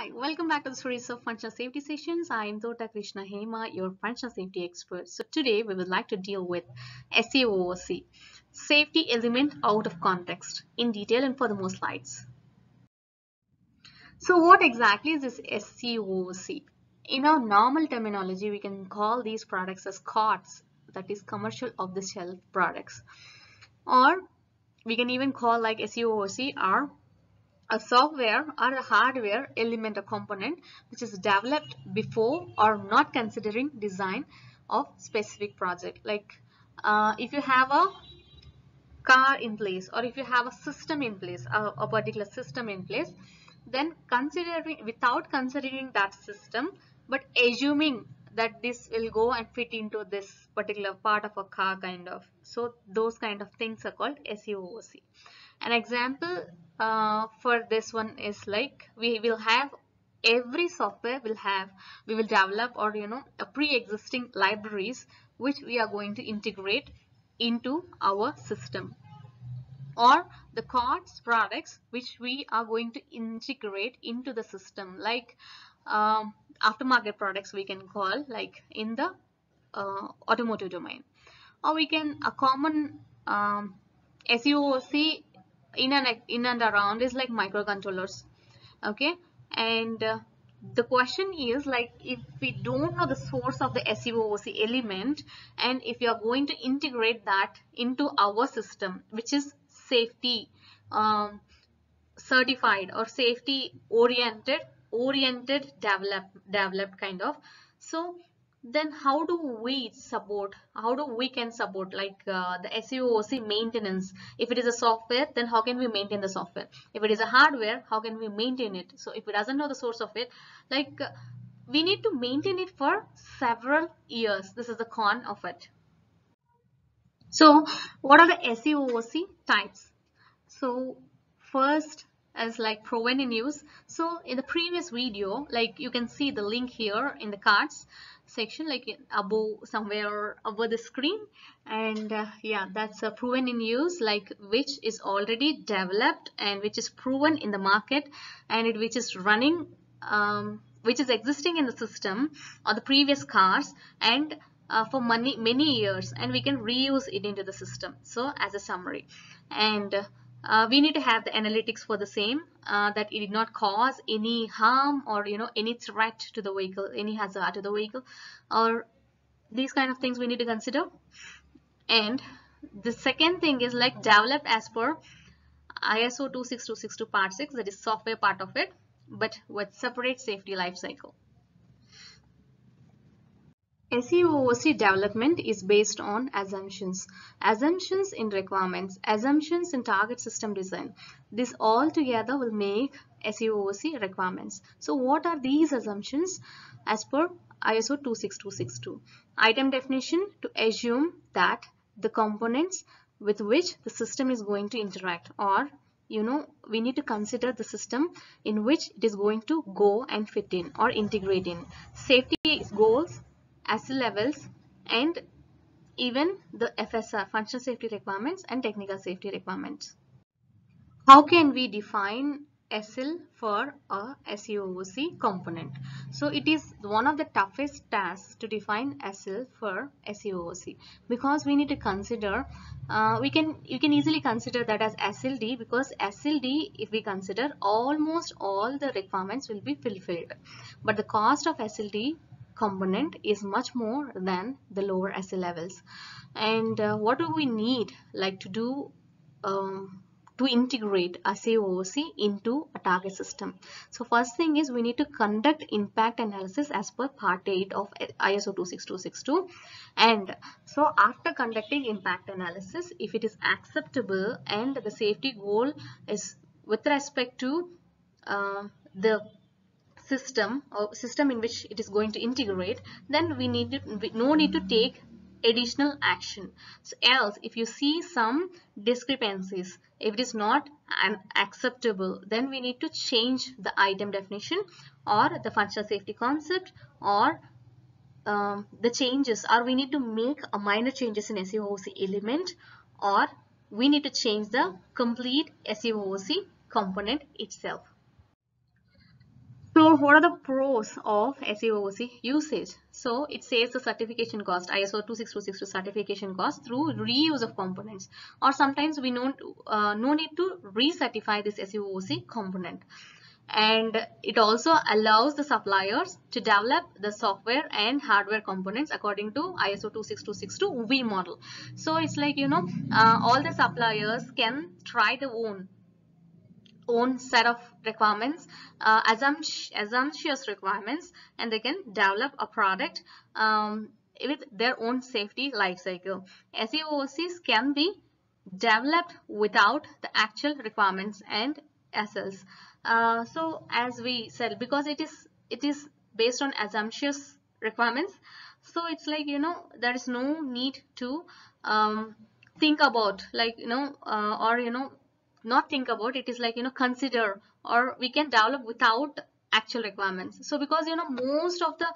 Hi, welcome back to the series of functional safety sessions. I am Tota Krishna Hema, your functional safety expert. So today we would like to deal with SEooC, safety element out of context, in detail and for the most slides. So what exactly is this SEooC? In our normal terminology, we can call these products as COTS, that is commercial off the shelf products. Or we can even call like SEooC or a software or a hardware element or component which is developed before or not considering design of specific project. Like uh, if you have a car in place or if you have a system in place a, a particular system in place then considering without considering that system but assuming that this will go and fit into this particular part of a car kind of so those kind of things are called SEooC an example uh, for this one is like we will have every software will have we will develop or you know a pre-existing libraries which we are going to integrate into our system. Or the COTS products which we are going to integrate into the system like um, aftermarket products we can call like in the uh, automotive domain. Or we can a common um, SEooC in and in and around is like microcontrollers okay? And uh, the question is like if we don't know the source of the SEooC element and if you are going to integrate that into our system which is safety um, certified or safety oriented oriented develop developed kind of so then how do we support how do we can support like uh, the SEooC maintenance? If it is a software then how can we maintain the software? If it is a hardware how can we maintain it? So if it doesn't know the source of it like uh, we need to maintain it for several years. This is the con of it. So what are the SEooC types? So first as like proven in use so in the previous video like you can see the link here in the cards section like above somewhere over the screen. And uh, yeah that's a proven in use like which is already developed and which is proven in the market and it which is running um, which is existing in the system or the previous cars and uh, for many many years. And we can reuse it into the system. So as a summary. And uh, uh, we need to have the analytics for the same uh, that it did not cause any harm or you know any threat to the vehicle any hazard to the vehicle or these kind of things we need to consider. And the second thing is like developed as per ISO 26262 part 6 that is software part of it but with separate safety life cycle SEooC development is based on assumptions. Assumptions in requirements, assumptions in target system design. This all together will make SEooC requirements. So what are these assumptions as per ISO 26262? Item definition to assume that the components with which the system is going to interact or you know we need to consider the system in which it is going to go and fit in or integrate in. Safety goals ASIL levels and even the FSR functional safety requirements and technical safety requirements. How can we define ASIL for a SEooC component? So it is one of the toughest tasks to define ASIL for SEooC because we need to consider uh, we can you can easily consider that as ASIL-D because ASIL-D if we consider almost all the requirements will be fulfilled but the cost of ASIL-D component is much more than the lower ASIL levels. And uh, what do we need like to do um, to integrate SEooC into a target system? So first thing is we need to conduct impact analysis as per part 8 of ISO 26262 and so after conducting impact analysis if it is acceptable and the safety goal is with respect to uh, the system or system in which it is going to integrate then we need to, no need to take additional action. So else if you see some discrepancies if it is not acceptable then we need to change the item definition or the functional safety concept or um, the changes or we need to make a minor changes in SEooC element or we need to change the complete SEooC component itself so what are the pros of SEOC usage? So it saves the certification cost, ISO 26262 certification cost through reuse of components or sometimes we don't uh, no need to recertify this SEOC component and it also allows the suppliers to develop the software and hardware components according to ISO 26262 V model. So it's like you know uh, all the suppliers can try their own own set of requirements, uh, assumptuous requirements, and they can develop a product um, with their own safety lifecycle. SEOCs can be developed without the actual requirements and SLs. Uh, so as we said, because it is it is based on assumptuous requirements, so it's like you know there is no need to um, think about like you know uh, or you know not think about it is like you know consider or we can develop without actual requirements. So because you know most of the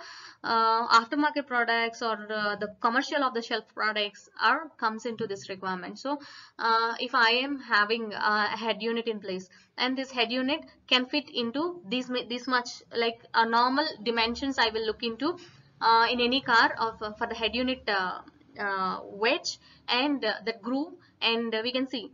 uh, aftermarket products or uh, the commercial of the shelf products are comes into this requirement. So uh, if i am having a head unit in place and this head unit can fit into this this much like a normal dimensions i will look into uh, in any car of uh, for the head unit uh, wedge and the groove and we can see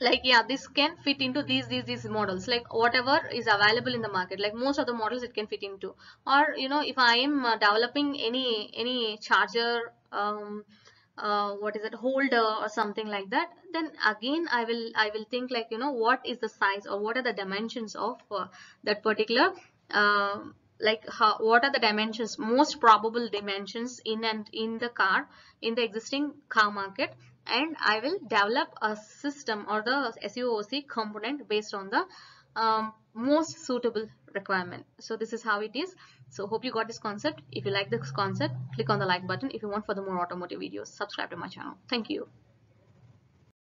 like yeah this can fit into these these these models. Like whatever is available in the market like most of the models it can fit into. Or you know if i am uh, developing any any charger um, uh, what is it holder or something like that then again i will i will think like you know what is the size or what are the dimensions of uh, that particular uh, like how what are the dimensions most probable dimensions in and in the car in the existing car market and I will develop a system or the SUOC component based on the um, most suitable requirement. So this is how it is. So hope you got this concept. If you like this concept, click on the like button. If you want further more automotive videos, subscribe to my channel. Thank you.